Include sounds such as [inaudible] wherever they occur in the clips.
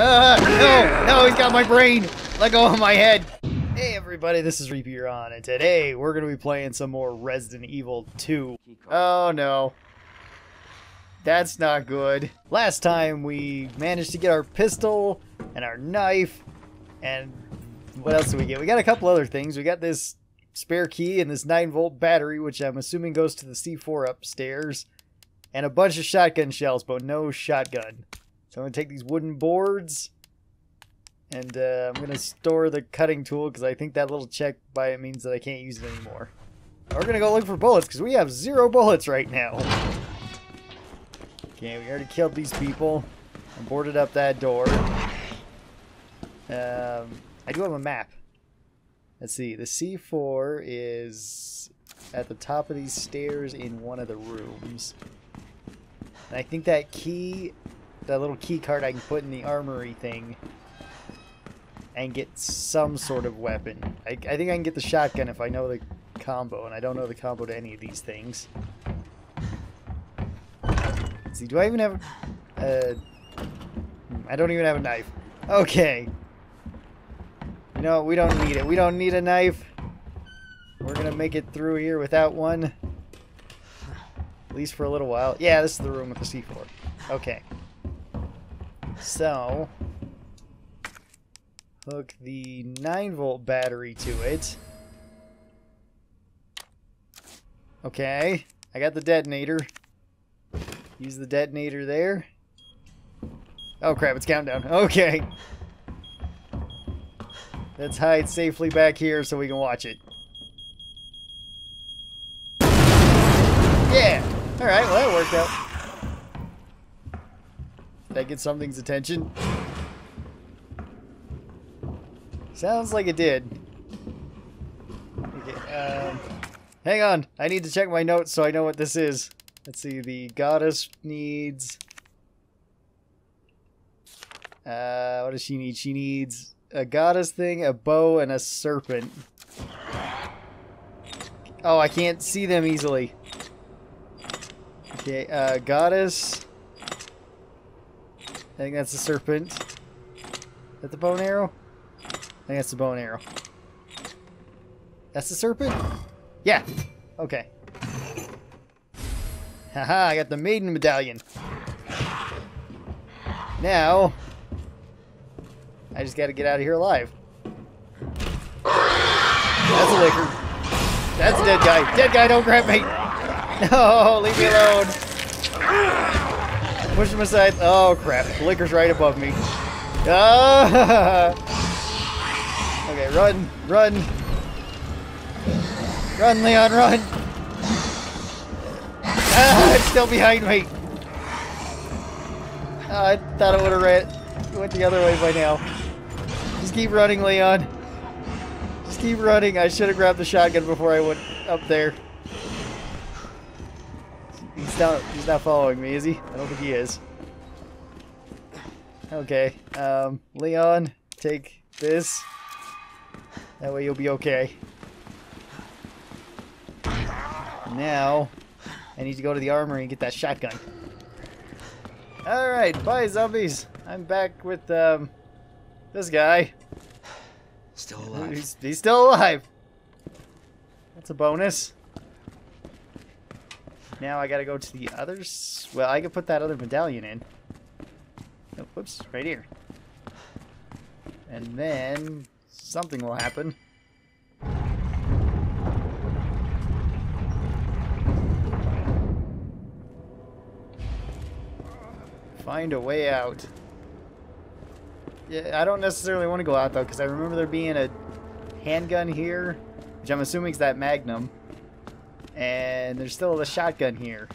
Uh, no, no, he's got my brain. Let go of my head. Hey everybody, this is ReapeeRon, and today we're going to be playing some more Resident Evil 2. Oh no. That's not good. Last time we managed to get our pistol and our knife, and what else did we get? We got a couple other things. We got this spare key and this 9 volt battery, which I'm assuming goes to the C4 upstairs, and a bunch of shotgun shells, but no shotgun. So I'm going to take these wooden boards, and uh, I'm going to store the cutting tool, because I think that little check by it means that I can't use it anymore. We're going to go look for bullets, because we have zero bullets right now. Okay, we already killed these people. and boarded up that door. Um, I do have a map. Let's see. The C4 is at the top of these stairs in one of the rooms. And I think that key, that little key card I can put in the armory thing and get some sort of weapon. I, I think I can get the shotgun if I know the combo, and I don't know the combo to any of these things. Let's see, do I even have... Uh, I don't even have a knife. Okay. You know, we don't need it. We don't need a knife. We're gonna make it through here without one. At least for a little while. Yeah, this is the room with the C4. Okay. So... Hook the 9 volt battery to it. Okay. I got the detonator. Use the detonator there. Oh crap, it's countdown. [laughs] Okay. Let's hide safely back here so we can watch it. Yeah! Alright, well that worked out. I get something's attention? Sounds like it did. Okay, um, hang on. I need to check my notes so I know what this is. Let's see, the goddess needs... Uh, what does she need? She needs a goddess thing, a bow, and a serpent. Oh, I can't see them easily. Okay, uh, goddess. I think that's the serpent. Is that the bow and arrow? I think that's the bow and arrow. That's the serpent? Yeah. Okay. Haha, I got the maiden medallion. Now, I just gotta get out of here alive. That's a licker. That's a dead guy. Dead guy, don't grab me. [laughs] No, leave me alone. Push him aside. Oh, crap. The licker's right above me. Ah! Okay, run, run. Run, Leon, run. Ah, it's still behind me. Oh, I thought it would have ran, went the other way by now. Just keep running, Leon. Just keep running. I should have grabbed the shotgun before I went up there. He's not, he's not following me, is he? I don't think he is. Okay, um, Leon, take this. That way you'll be okay. Now, I need to go to the armory and get that shotgun. Alright, bye zombies. I'm back with, um, this guy. Still alive. He's, he's still alive. That's a bonus. Now I gotta go to the others. Well, I can put that other medallion in. Oh, whoops, right here. And then something will happen. Find a way out. Yeah, I don't necessarily want to go out though, because I remember there being a handgun here, which I'm assuming is that Magnum, and there's still the shotgun here.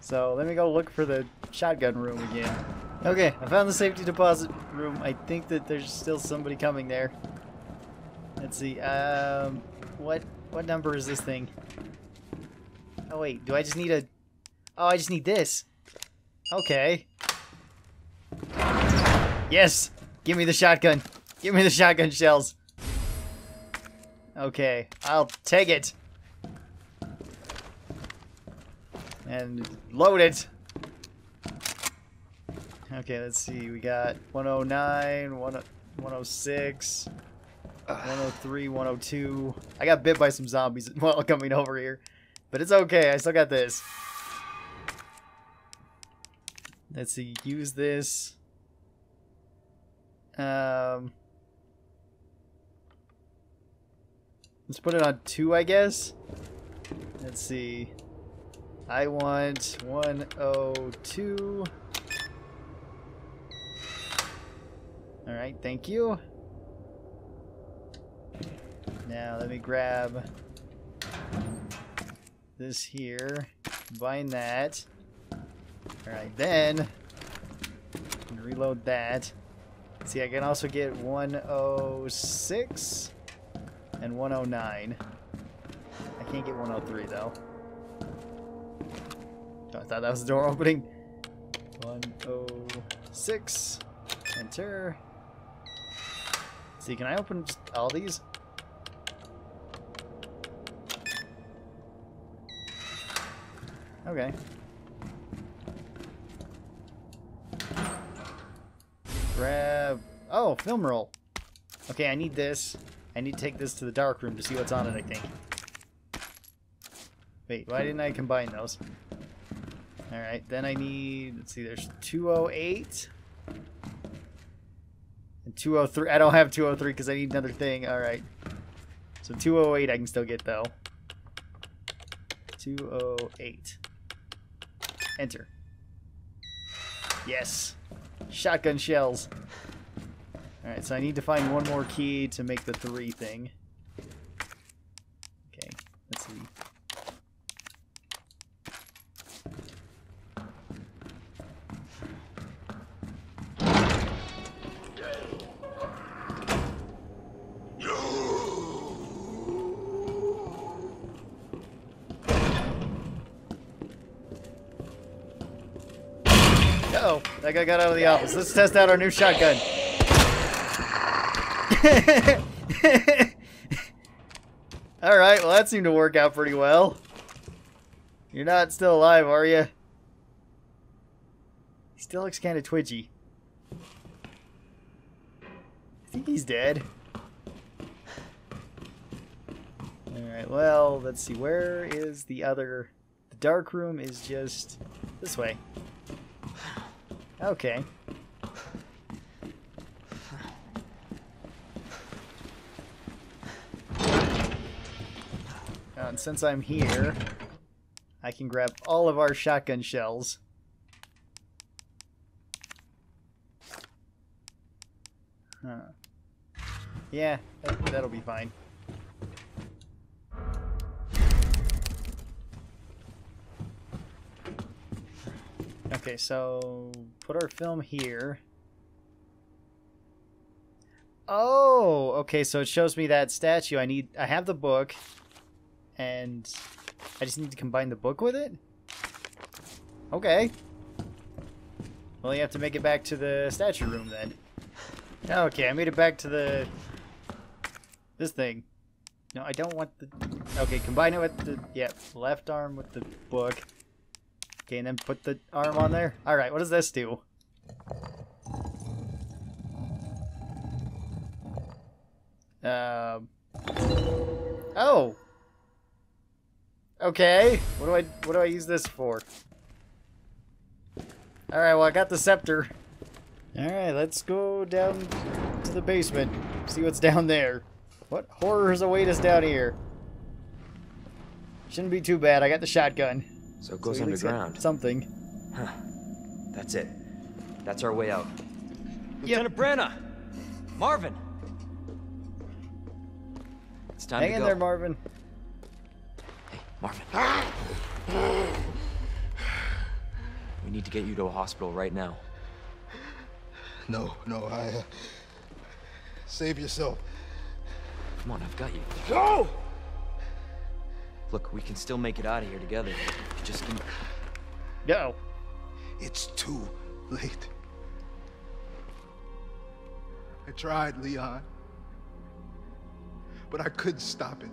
So let me go look for the shotgun room again. Okay, I found the safety deposit room. I think that there's still somebody coming there. Let's see. Um, what what number is this thing? Oh wait, do I just need a? Oh, I just need this. Okay. Yes! Give me the shotgun. Give me the shotgun shells. Okay, I'll take it. And load it. Okay, let's see. We got 109, 106, 103, 102. I got bit by some zombies [laughs] while coming over here. But it's okay. I still got this. Let's see. Use this. Um, let's put it on two, I guess. Let's see. I want 102. Alright, thank you. Now let me grab this here, bind that. Alright, then reload that. See, I can also get 106 and 109. I can't get 103 though. I thought that was the door opening. 106. Enter. See, can I open all these? Okay. Grab... Oh, film roll. Okay, I need this. I need to take this to the dark room to see what's on it, I think. Wait, why didn't I combine those? Alright, then I need... Let's see, there's 208. And 203. I don't have 203 because I need another thing. Alright. So 208 I can still get, though. 208. Enter. Yes. Shotgun shells. Alright, so I need to find one more key to make the three thing. Uh oh that guy got out of the office. Let's test out our new shotgun. [laughs] Alright, well that seemed to work out pretty well. You're not still alive, are you? He still looks kind of twitchy. I think he's dead. Alright, well, let's see. Where is the other... The dark room is just this way. Okay. Uh, and since I'm here, I can grab all of our shotgun shells. Huh. Yeah, that, that'll be fine. Okay, so put our film here. Oh, okay, so it shows me that statue. I need I have the book and I just need to combine the book with it? Okay. Well, you have to make it back to the statue room then. Okay, I made it back to the this thing. No, I don't want the Okay, combine it with the yeah, left arm with the book. Okay, and then put the arm on there. Alright, what does this do? Um. Oh. Okay. What do I what do I use this for? All right. Well, I got the scepter. All right. Let's go down to the basement. See what's [laughs] down there. What horrors await us down here? Shouldn't be too bad. I got the shotgun. So it goes we at least underground. Something. Huh. That's it. That's our way out. Yep. Lieutenant Branagh! Marvin! It's time Hang to in there, Marvin. Hey, Marvin. we need to get you to a hospital right now. No, no, I. Uh, save yourself. Come on, I've got you. Go! Look, we can still make it out of here together. Just give me... Go. It's too late. I tried, Leon. But I couldn't stop it.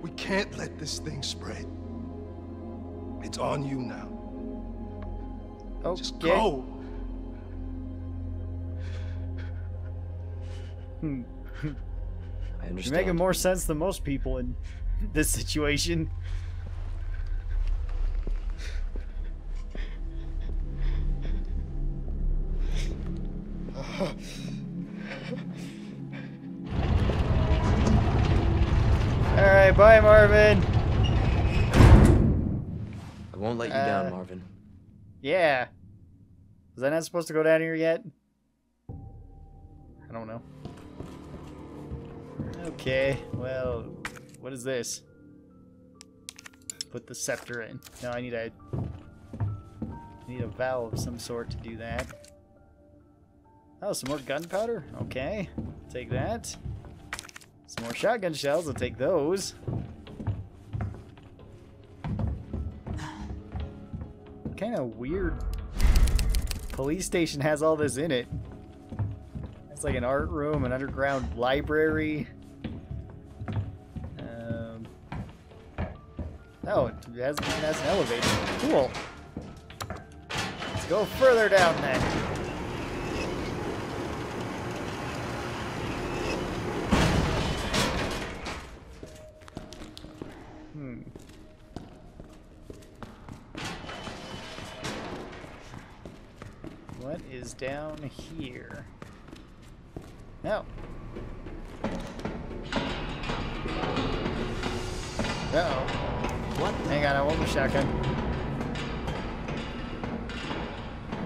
We can't let this thing spread. It's on you now. Oh, Just go. Hmm. I You're making more sense than most people in [laughs] this situation. Alright, bye Marvin. I won't let you Uh, down, Marvin. Yeah. Was I not supposed to go down here yet? I don't know. Okay, well, what is this? Put the scepter in. No, I need a I need a valve of some sort to do that. Oh, some more gunpowder? Okay. Take that. Some more shotgun shells, I'll take those. Kind of weird police station has all this in it. It's like an art room, an underground library. Oh, it has, it has an elevator. Cool. Let's go further down then. Hmm. What is down here? No. Uh-oh. Hang on, I want my shotgun.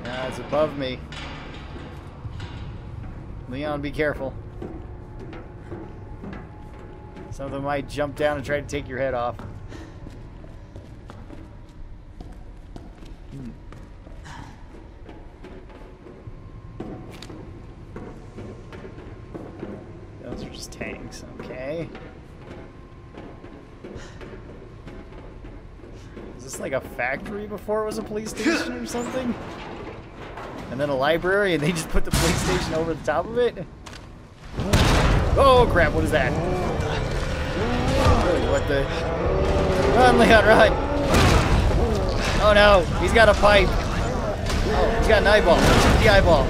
Nah, it's above me. Leon, be careful. Some of them might jump down and try to take your head off. Factory before it was a police [laughs] station or something? And then a library and they just put the police station over the top of it? Oh crap, what is that? What the? Run, Leon, run! Oh no, he's got a pipe. Oh, he's got an eyeball. Shoot the eyeball.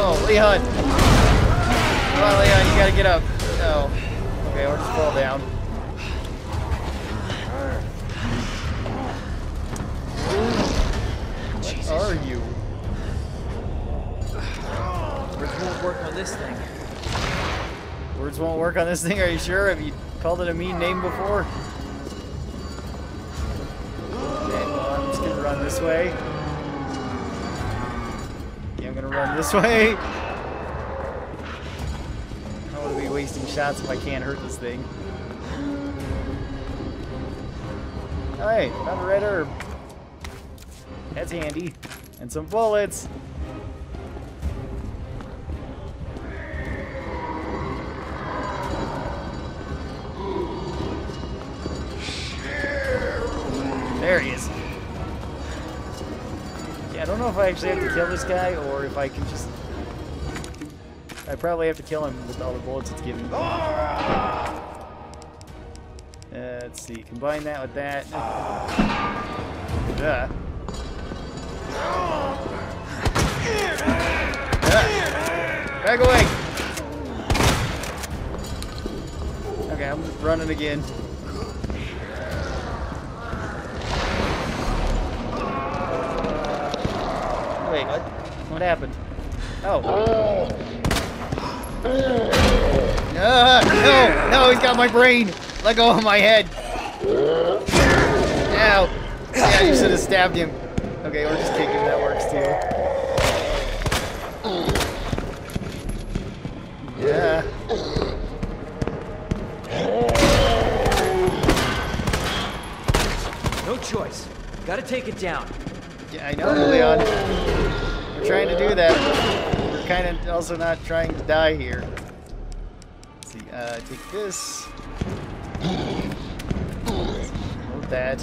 Oh, Leon. Come on, Leon, you gotta get up. No. Okay, or just fall down. What are you? Words won't work on this thing. Words won't work on this thing, are you sure? Have you called it a mean name before? Okay, well, I'm just gonna run this way. Yeah, I'm gonna run this way. I don't want to be wasting shots if I can't hurt this thing. Hey, found a red herb. That's handy. And some bullets. There he is. Yeah, I don't know if I actually have to kill this guy or if I can just... I probably have to kill him with all the bullets it's giving me. Uh, let's see, combine that with that. Duh. Back away! Okay, I'm running again. Wait, what? What happened? Oh. Ah, no, no, he's got my brain. Let go of my head. Ow. Yeah, you should have stabbed him. Okay, or just kick him. That works too. Yeah. No choice. Gotta take it down. Yeah, I know, Leon. We're trying to do that. We're kind of also not trying to die here. Let's see, uh, take this. Load that.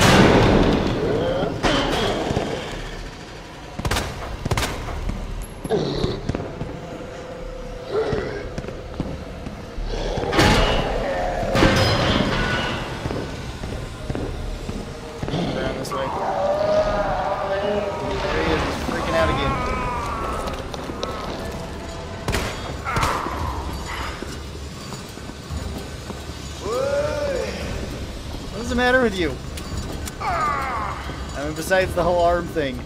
This way. There he is, he's freaking out again. What's the matter with you? I mean, besides the whole arm thing.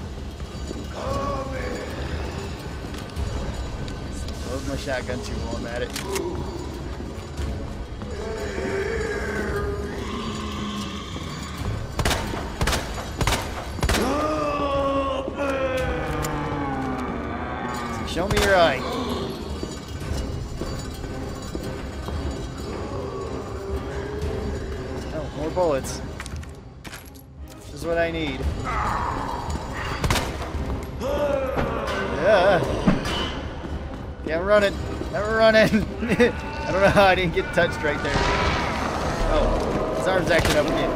Load my shotgun too while I'm at it. Show me your eye. Oh, more bullets. What I need. Yeah. Yeah, I'm running. I'm running. [laughs] I don't know how I didn't get touched right there. Oh, his arm's acting up again.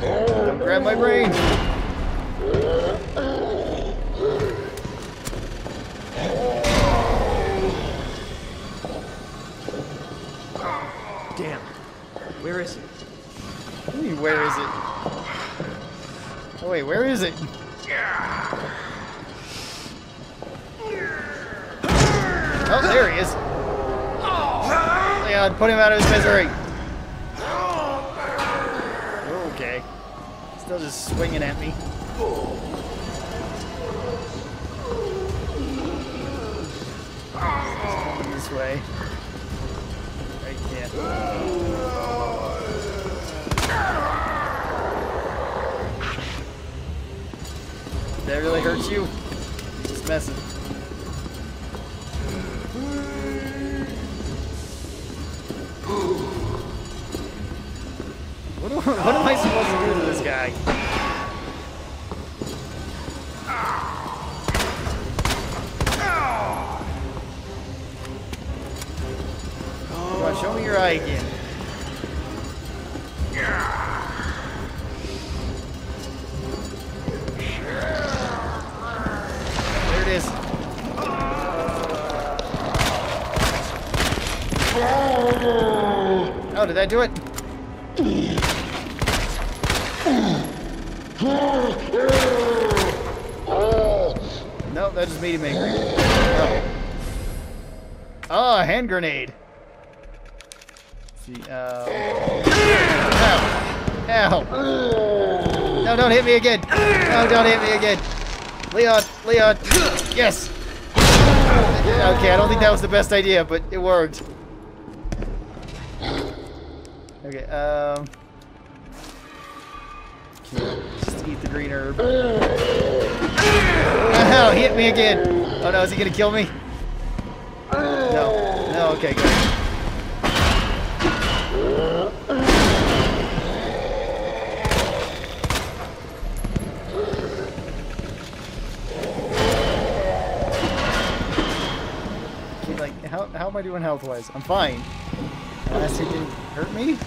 Don't grab my brain. Damn. Where is it? What do you mean, where is it? Oh wait, where is it? Oh, there he is. Leon, put him out of his misery. Okay. Still just swinging at me. This way. Right, yeah. That really hurts you? Just messing. What, what am I supposed to do to this guy? Did do it? No, that just made him angry. Oh, oh a hand grenade. Let's see, uh... Ow. Ow. No, don't hit me again. No, don't hit me again. Leon, Leon. Yes. Okay, I don't think that was the best idea, but it worked. Okay, um... Just eat the green herb. Oh, he hit me again. Oh no, is he gonna kill me? No. No, okay, good. Okay, like, how, how am I doing health-wise? I'm fine. Unless he didn't hurt me?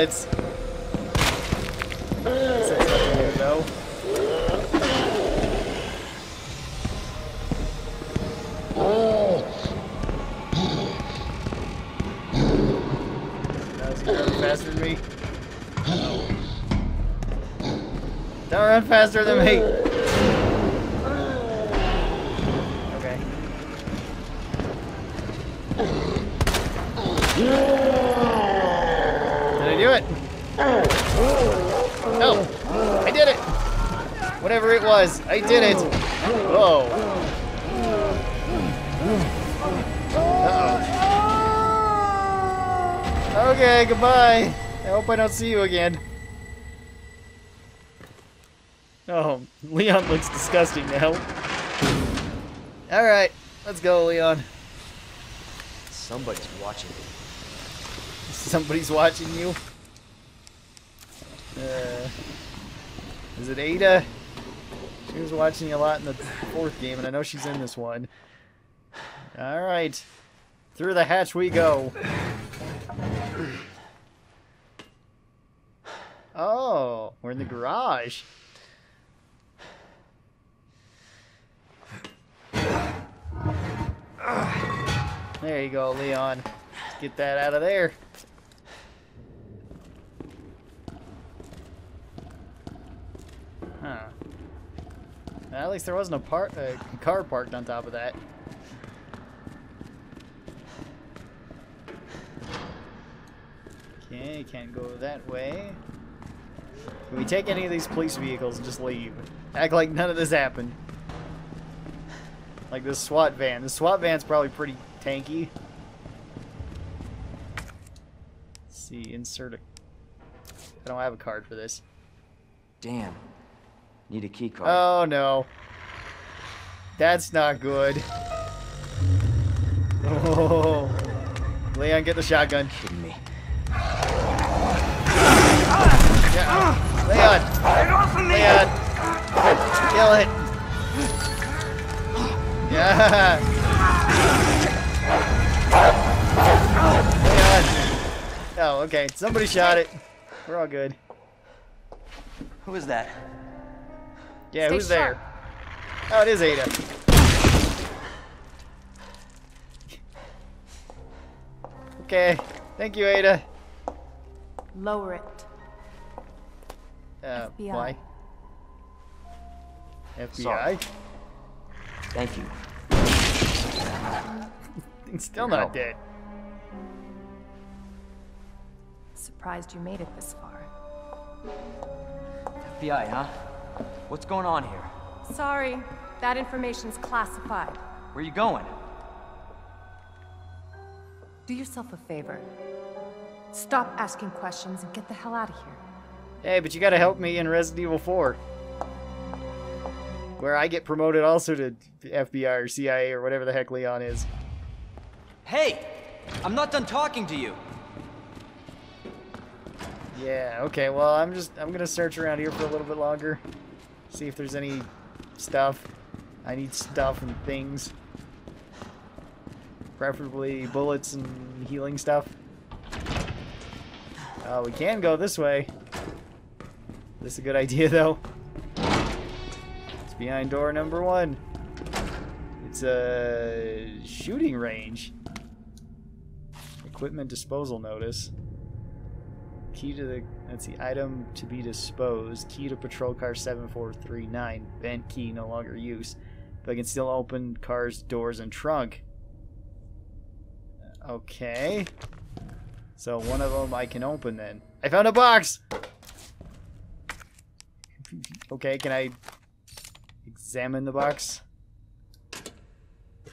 Bullets. New, though. Faster than me. Don't run faster than me. I did it. Whoa. Uh-oh. Okay, goodbye. I hope I don't see you again. Oh, Leon looks disgusting now. Alright, let's go, Leon. Somebody's watching. Somebody's watching you. Uh, is it Ada? She was watching you a lot in the fourth game, and I know she's in this one. Alright. Through the hatch we go. Oh, we're in the garage. There you go, Leon. Let's get that out of there. Huh. At least there wasn't a part, a car parked on top of that. Okay, can't go that way. Can we take any of these police vehicles and just leave? Act like none of this happened. Like this SWAT van. The SWAT van's probably pretty tanky. Let's see, insert a... I don't have a card for this. Damn. Need a key card. Oh no. That's not good. Oh. Leon, get the shotgun. kidding me. Yeah. Leon! Leon! Kill it! Yeah! Leon! Oh, okay. Somebody shot it. We're all good. Who is that? Yeah, Stay who's sharp. there? Oh, it is Ada. Okay. Thank you, Ada. Lower it. Uh, FBI. why? FBI? Sorry. Thank you. He's still Your not help. dead. Surprised you made it this far. FBI, huh? What's going on here? Sorry, that information's classified. Where are you going? Do yourself a favor. Stop asking questions and get the hell out of here. Hey, but you gotta help me in Resident Evil 4. Where I get promoted also to FBI or CIA or whatever the heck Leon is. Hey! I'm not done talking to you. Yeah, okay, well, I'm just, I'm gonna search around here for a little bit longer. See if there's any stuff. I need stuff and things. Preferably bullets and healing stuff. Uh, we can go this way. This is a good idea, [laughs] though. It's behind door number one. It's a shooting range. Equipment disposal notice. Key to the that's the item to be disposed. Key to patrol car 7439. Vent key no longer use. But I can still open cars, doors, and trunk. Okay. So one of them I can open then. I found a box! okay, can I examine the box?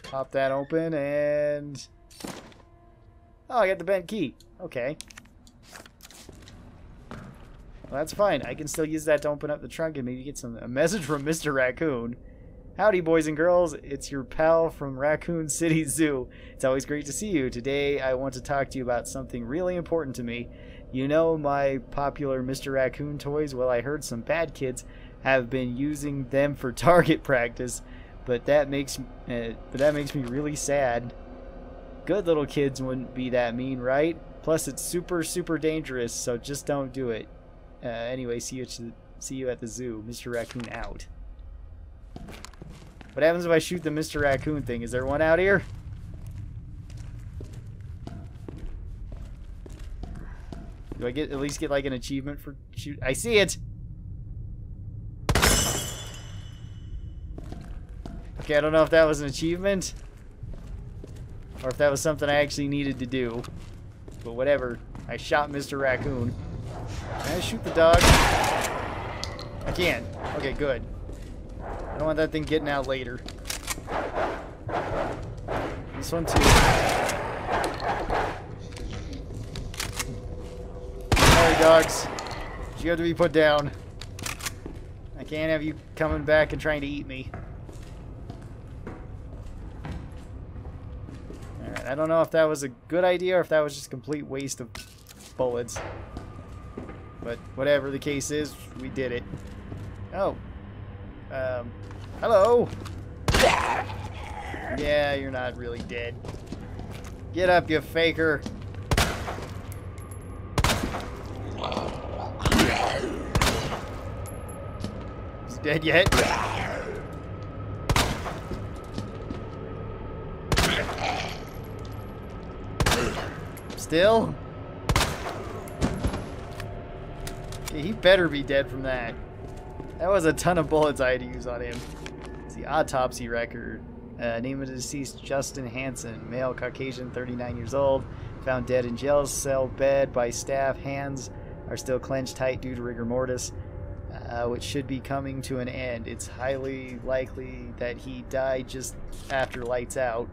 Pop that open and... Oh, I got the bent key. Okay. Well, that's fine. I can still use that to open up the trunk and maybe get some a message from [laughs] Mr. Raccoon. Howdy, boys and girls. It's your pal from Raccoon City Zoo. It's always great to see you. Today, I want to talk to you about something really important to me. You know my popular Mr. Raccoon toys? Well, I heard some bad kids have been using them for [laughs] target practice, but that makes uh, but that makes me really sad. Good little kids wouldn't be that mean, right? Plus, it's super super dangerous, so just don't do it. Uh, anyway, see you the, see you at the zoo. Mr. Raccoon out. What happens if I shoot the Mr. Raccoon thing? Is there one out here? Do I get at least get like an achievement for shoot? I see it. Okay, I don't know if that was an achievement or if that was something I actually needed to do. But whatever. I shot Mr. Raccoon. Can I shoot the dog? I can. Okay, good. I don't want that thing getting out later. This one too. Sorry, dogs. You have to be put down. I can't have you coming back and trying to eat me. I don't know if that was a good idea or if that was just complete waste of bullets. But whatever the case is, we did it. Oh. Um, hello? Yeah, you're not really dead. Get up, you faker. Is he dead yet? Still? Okay, he better be dead from that. That was a ton of bullets I had to use on him. It's the autopsy record. Uh, name of the deceased Justin Hansen, male, Caucasian, 39 years old, found dead in jail cell bed by staff. Hands are still clenched tight due to rigor mortis, uh, which should be coming to an end. It's highly likely that he died just after lights out.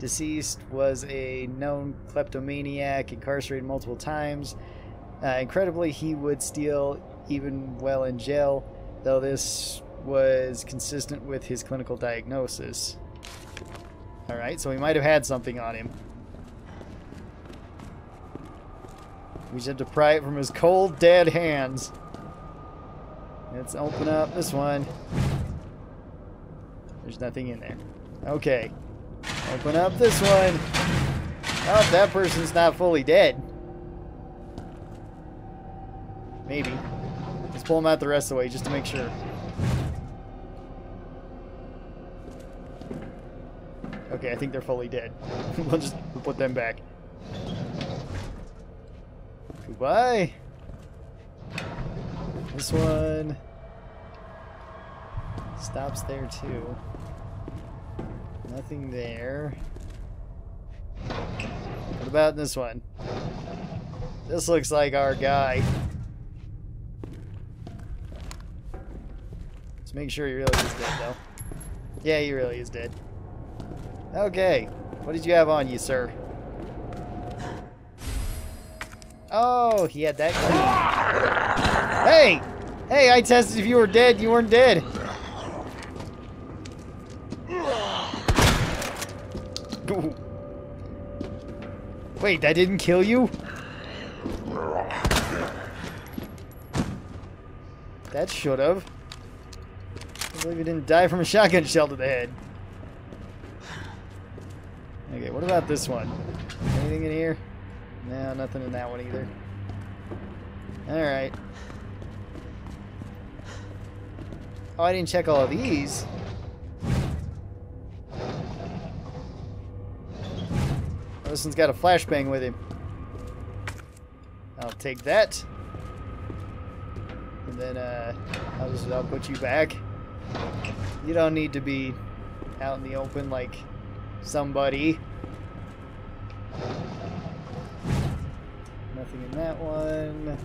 Deceased was a known kleptomaniac, incarcerated multiple times. Uh, incredibly, he would steal even while in jail, though this was consistent with his clinical diagnosis. Alright, so he might have had something on him. We just have to pry it from his cold, dead hands. Let's open up this one. There's nothing in there. Okay. Open up this one. Oh, that person's not fully dead. Maybe. Let's pull them out the rest of the way just to make sure. Okay, I think they're fully dead. [laughs] we'll just put them back. Goodbye. This one stops there too. Nothing there. What about this one? This looks like our guy. Let's make sure he really is dead though. Yeah, he really is dead. Okay. What did you have on you, sir? Oh, he had that. Hey! Hey, I tested if you were dead. You weren't dead. Wait, that didn't kill you? That should have. I believe you didn't die from a shotgun shell to the head. Okay, what about this one? Anything in here? No, nothing in that one either. Alright. Oh, I didn't check all of these. Oh, this one's got a flashbang with him. I'll take that. And then, uh, I'll just, I'll put you back. You don't need to be out in the open like somebody. Nothing in that one.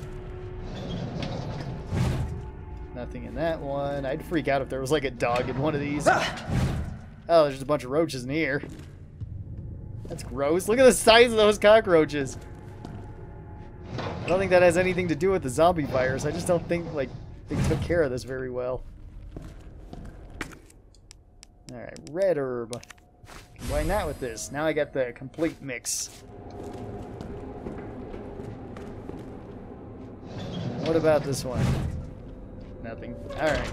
Nothing in that one. I'd freak out if there was like a dog in one of these. Ah! Oh, there's just a bunch of roaches in here. That's gross. Look at the size of those cockroaches. I don't think that has anything to do with the zombie virus. I just don't think, like, they took care of this very well. Alright, red herb. Combine that with this. Now I got the complete mix. What about this one? Nothing. Alright.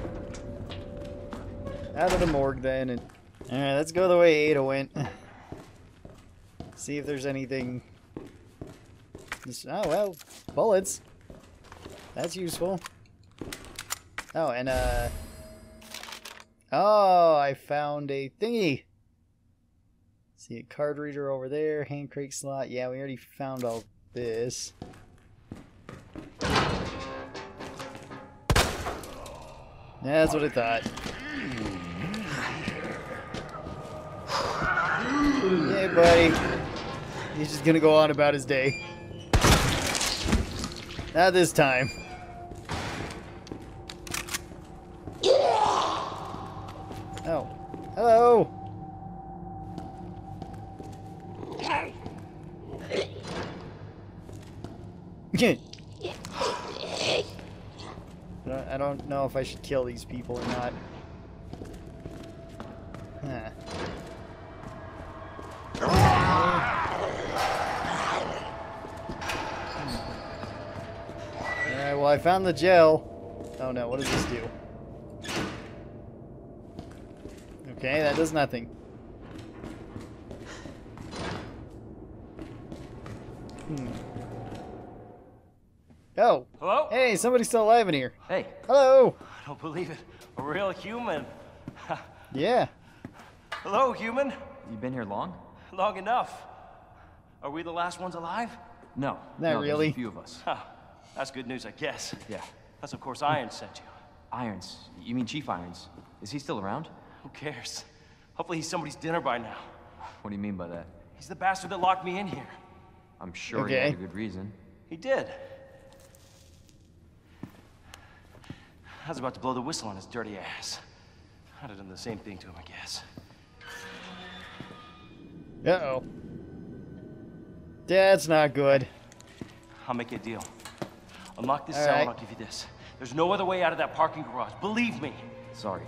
Out of the morgue then. Alright, let's go the way Ada went. [sighs] See if there's anything... Oh, well, bullets. That's useful. Oh, and, uh... Oh, I found a thingy. See a card reader over there, hand crate slot. Yeah, we already found all this. That's what I thought. Hey, buddy. He's just gonna go on about his day. Not this time. Oh. Hello! I don't, [laughs] I don't know if I should kill these people or not. Huh. Hmm. Alright, well I found the gel. Oh no, what does this do? Okay, that does nothing. Hmm. Oh. Hello? Hey, somebody's still alive in here. Hey, Hello. I don't believe it. A real human. [laughs] Yeah. Hello, human. you been here long? Long enough. Are we the last ones alive? No. Not no, really. a few of us. [laughs] Huh. That's good news, I guess. Yeah. That's of course Irons sent you. Irons. You mean Chief Irons? Is he still around? Who cares? Hopefully he's somebody's dinner by now. What do you mean by that? He's the bastard that locked me in here. I'm sure he had a good reason. He did. I was about to blow the whistle on his dirty ass. I'd have done the same thing to him, I guess. Uh-oh. That's not good. I'll make you a deal. Unlock this All cell right. and I'll give you this. There's no other way out of that parking garage. Believe me. Sorry.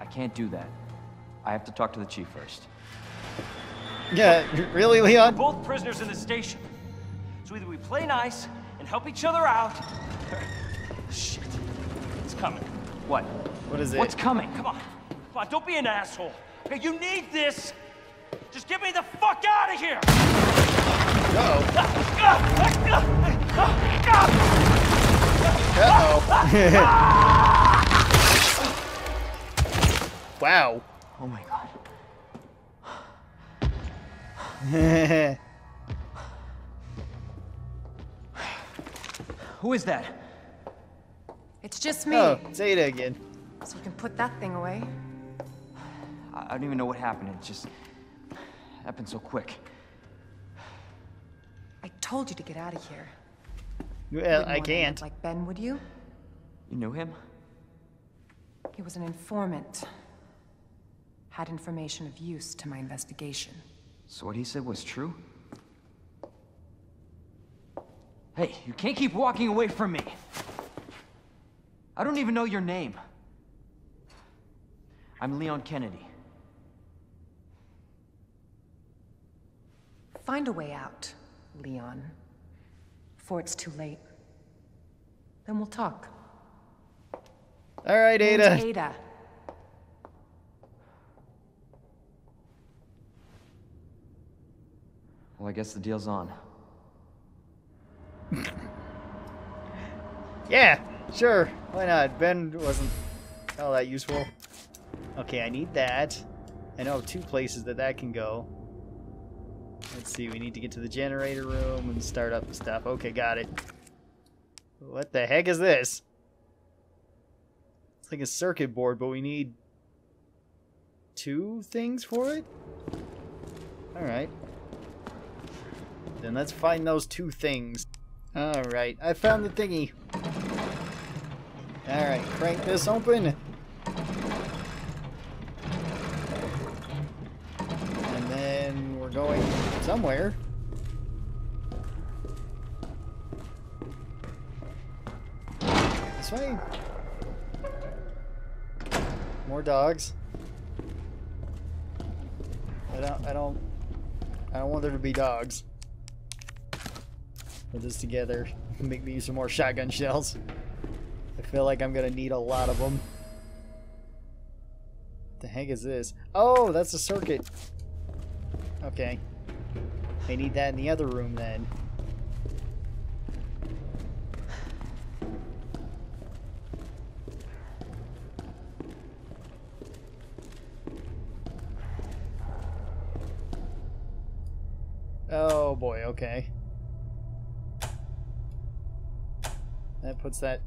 I can't do that. I have to talk to the chief first. Yeah, really, We're Leon? both prisoners in the station. So either we play nice and help each other out. Shit. It's coming. What? What is it? What's coming? Come on. Come on, don't be an asshole. Okay, you need this. Just get me the fuck out of here! Uh-oh. Uh-oh. [laughs] [laughs] wow. Oh my god. [sighs] Who is that? It's just me. oh, say it again. So we can put that thing away. [sighs] I, I don't even know what happened. It just happened so quick. I told you to get out of here. Well, I can't. up Like Ben, would you? You knew him? He was an informant. Had information of use to my investigation. So what he said was true? Hey, you can't keep walking away from me. I don't even know your name. I'm Leon Kennedy. Find a way out, Leon. Before it's too late. Then we'll talk. All right, Name's Ada. Ada. Well, I guess the deal's on. [laughs] Yeah, sure. Why not? Ben wasn't all that useful. Okay, I need that. I know two places that that can go. Let's see, we need to get to the generator room and start up the stuff. Okay, got it. What the heck is this? It's like a circuit board, but we need two things for it? Alright. Then let's find those two things. Alright, I found the thingy. Alright, crank this open. And then we're going somewhere. This way. More dogs. I don't I don't I don't want there to be dogs. Put this together. [laughs] Make me some more shotgun shells. I feel like I'm gonna need a lot of them. What the heck is this? Oh, that's a circuit. Okay. I need that in the other room then. Oh boy, okay. Puts that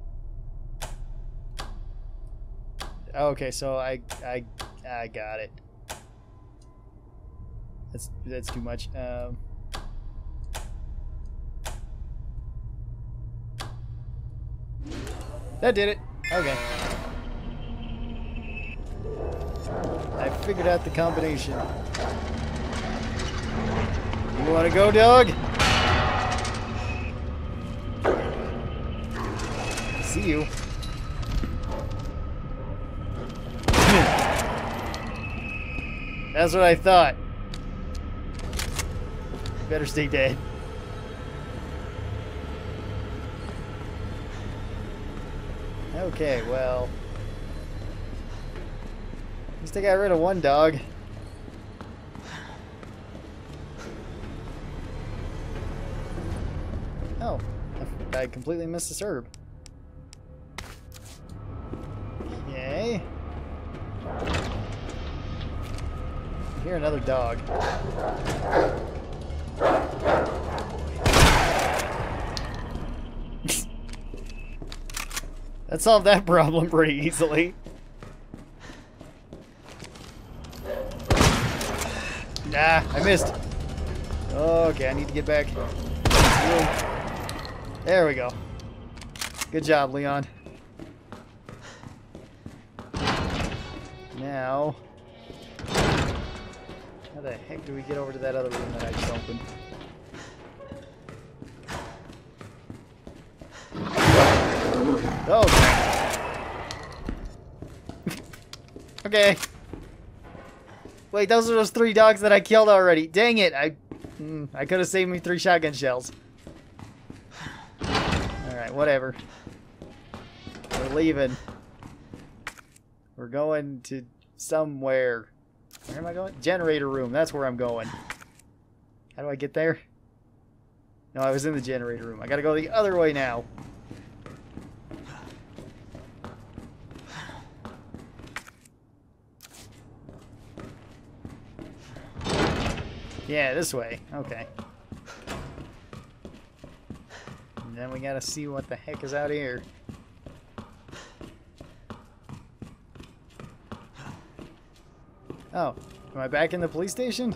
Okay, so I I I got it. That's that's too much. Um That did it. Okay. I figured out the combination. You want to go, dog? See you. That's what I thought. Better stay dead. Okay, well. At least I got rid of one dog. Oh, I, completely missed this herb. Hear another dog. [laughs] that solved that problem pretty easily. Nah, I missed. Okay, I need to get back. There we go. Good job, Leon. Now, the heck do we get over to that other room that I just opened? Oh. [laughs] okay. Wait, those are those three dogs that I killed already. Dang it! I, mm, I could have saved me three shotgun shells. All right, whatever. We're leaving. We're going to somewhere. Where am I going? Generator room. That's where I'm going. How do I get there? No, I was in the generator room. I gotta go the other way now. Yeah, this way. Okay. And then we gotta see what the heck is out here. Oh, am I back in the police station?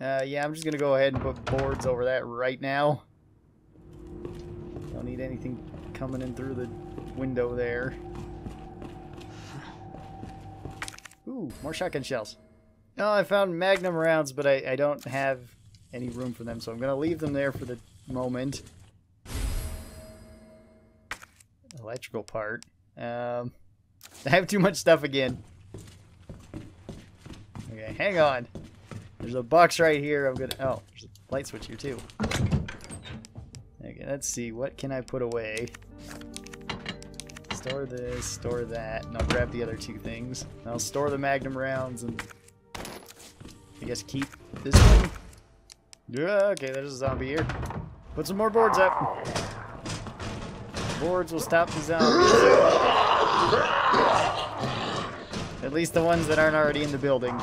Uh, yeah, I'm just gonna go ahead and put boards over that right now. Don't need anything coming in through the window there. Ooh, more shotgun shells. Oh, I found magnum rounds, but I, I don't have any room for them, so I'm gonna leave them there for the moment. Electrical part. Um, [laughs] I have too much stuff again. Hang on. There's a box right here. I'm gonna. Oh, there's a light switch here too. Okay, let's see. What can I put away? Store this, store that, and I'll grab the other two things. I'll store the magnum rounds and I guess keep this one. Yeah, okay, there's a zombie here. Put some more boards up. Boards will stop the zombies. At least the ones that aren't already in the building.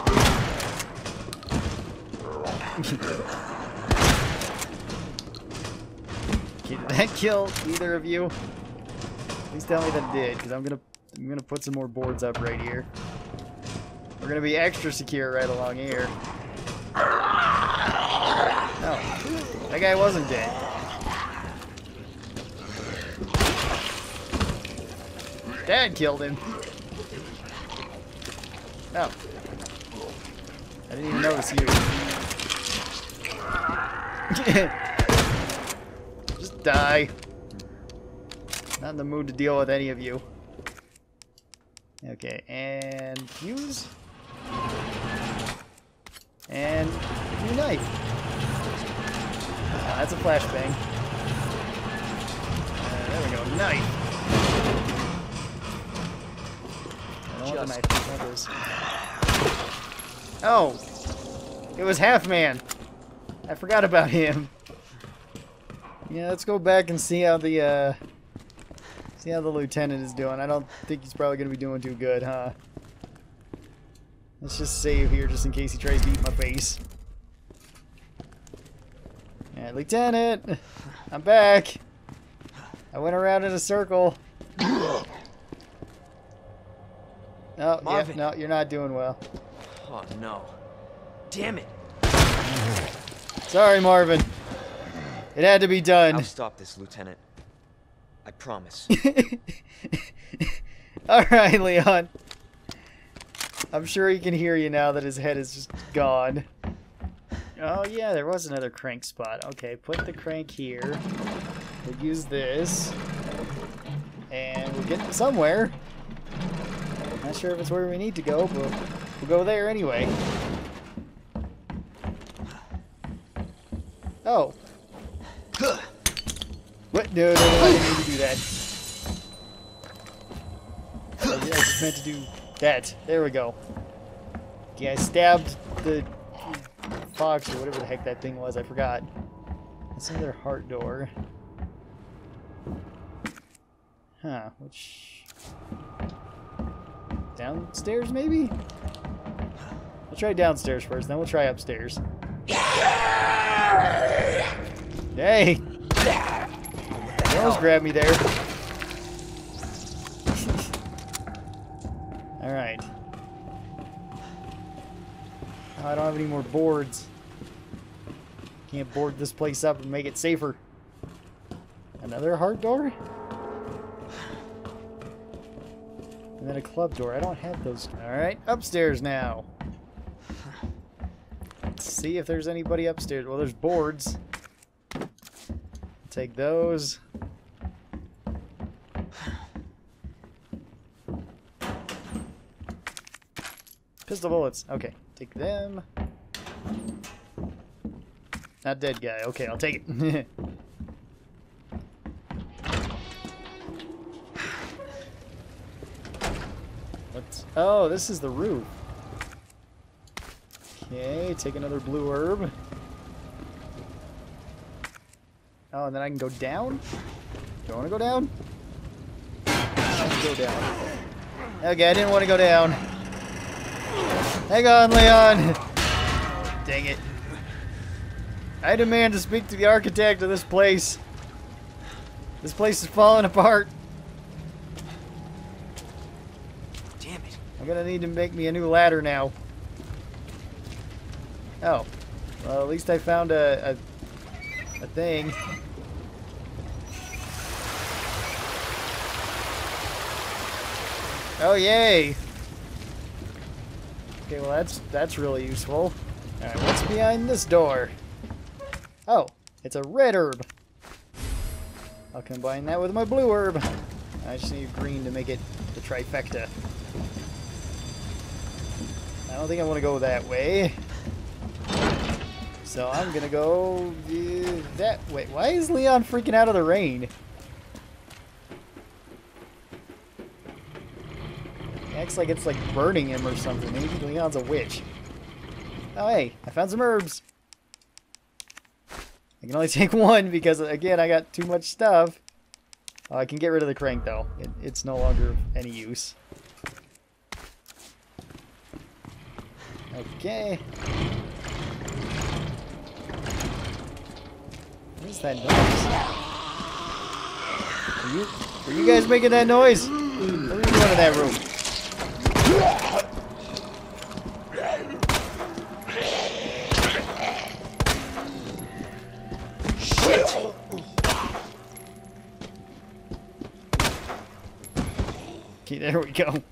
Did [laughs] that kill either of you? Please tell me that did, because I'm gonna I'm gonna put some more boards up right here. We're gonna be extra secure right along here. Oh, that guy wasn't dead. Dad killed him. Oh. I didn't even notice you. [laughs] Just die. Not in the mood to deal with any of you. Okay, and fuse. And new knife. Ah, that's a flashbang. Uh, there we go, knife. I don't want the knife. I want this. Oh, it was Half Man. I forgot about him. Yeah, let's go back and see how the uh, see how the lieutenant is doing. I don't think he's probably gonna be doing too good, huh? Let's just save here just in case he tries to eat my face. Yeah, Lieutenant! I'm back! I went around in a circle. Oh, yeah, no, you're not doing well. Oh no. Damn it. Sorry, Marvin. It had to be done. I'll stop this, Lieutenant. I promise. [laughs] Alright, Leon. I'm sure he can hear you now that his head is just gone. Oh yeah, there was another crank spot. Okay, put the crank here. We'll use this. And we're getting somewhere. Not sure if it's where we need to go, but we'll go there anyway. Oh. What? No, no, no, I didn't mean to do that. Oh, I just meant to do That. There we go. Yeah, I stabbed the fox or whatever the heck that thing was. I forgot. That's another heart door. Huh, which... Downstairs, maybe? We'll try downstairs first, then we'll try upstairs. Hey! Almost grabbed me there. Alright. I don't have any more boards. Can't board this place up and make it safer. Another heart door? And then a club door. I don't have those. Alright, upstairs now. Let's see if there's anybody upstairs. Well, there's boards. Take those. Pistol bullets. Okay, take them. Not dead guy. Okay, I'll take it. [laughs] What's... Oh, this is the roof. Okay, take another blue herb. Oh, and then I can go down? Do I want to go down? I can go down. Okay, I didn't want to go down. Hang on, Leon! Dang it. I demand to speak to the architect of this place. This place is falling apart. Damn it. I'm gonna need to make me a new ladder now. Oh. Well, at least I found a, a, a thing. Oh, yay! Okay, well that's that's really useful. Alright, what's behind this door? Oh, it's a red herb. I'll combine that with my blue herb. I just need green to make it the trifecta. I don't think I want to go that way. So I'm gonna go that way. Why is Leon freaking out of the rain? Acts like it's like burning him or something. Maybe Leon's a witch. Oh hey, I found some herbs. I can only [laughs] take one because again I got too much stuff. Oh, I can get rid of the crank though. It, it's no longer any use. Okay. What is that noise? Are you, are you guys making that noise? What are you doing in that room? Okay, there we go.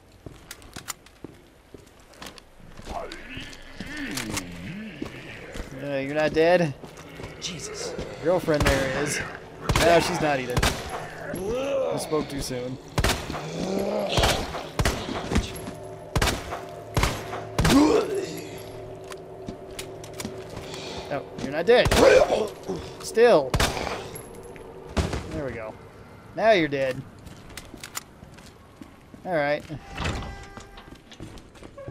Uh, you're not dead? Girlfriend there is. No, she's not either. I spoke too soon. Oh, you're not dead. Still. There we go. Now you're dead. Alright.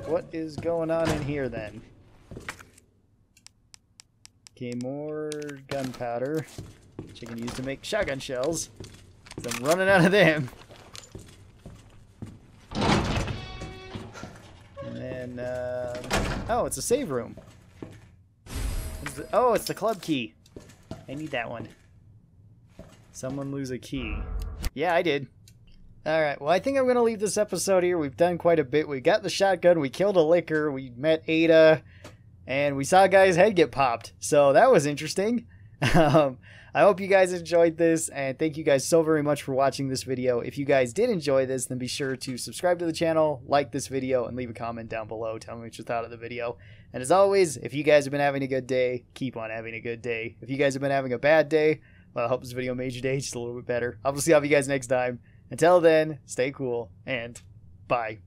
What is going on in here then? Okay, more gunpowder, which I can use to make shotgun shells. I'm running out of them. And then, uh, oh, it's a save room. The- oh, it's the club key. I need that one. Someone lose a key. Yeah, I did. Alright, well, I think I'm going to leave this episode here. We've done quite a bit. We got the shotgun, we killed a licker, we met Ada, and we saw a guy's head get popped. So that was interesting. [laughs] Um, I hope you guys enjoyed this, and thank you guys so very much for watching this video. If you guys did enjoy this, then be sure to subscribe to the channel, like this video, and leave a comment down below. Tell me what you thought of the video. And as always, if you guys have been having a good day, keep on having a good day. If you guys have been having a bad day, well, I hope this video made your day just a little bit better. I'll see all of you guys next time. Until then, stay cool, and bye.